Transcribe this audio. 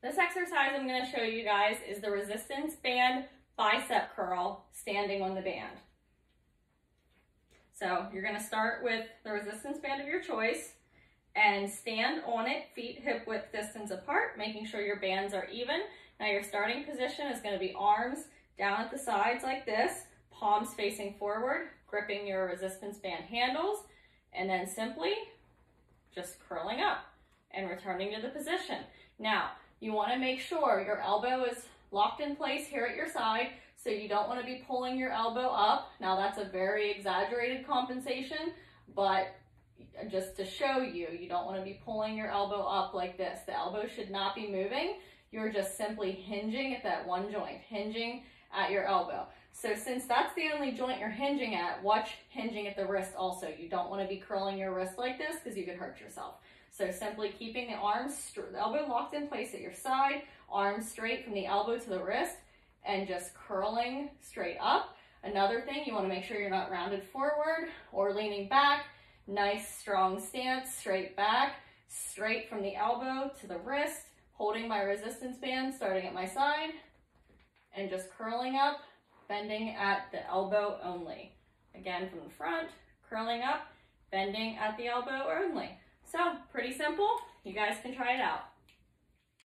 This exercise I'm gonna show you guys is the resistance band bicep curl standing on the band. So you're gonna start with the resistance band of your choice and stand on it, feet hip width distance apart, making sure your bands are even. Now your starting position is gonna be arms down at the sides like this, palms facing forward, gripping your resistance band handles, and then simply just curling up and returning to the position. Now, you wanna make sure your elbow is locked in place here at your side, so you don't wanna be pulling your elbow up. Now that's a very exaggerated compensation, but just to show you, you don't wanna be pulling your elbow up like this. The elbow should not be moving. You're just simply hinging at that one joint, hinging at your elbow. So since that's the only joint you're hinging at, watch hinging at the wrist also. You don't wanna be curling your wrist like this because you could hurt yourself. So simply keeping the arms, the elbow locked in place at your side, arms straight from the elbow to the wrist, and just curling straight up. Another thing, you wanna make sure you're not rounded forward or leaning back. Nice strong stance, straight back, straight from the elbow to the wrist, holding my resistance band, starting at my side, and just curling up, bending at the elbow only. Again, from the front, curling up, bending at the elbow only. So pretty simple. You guys can try it out.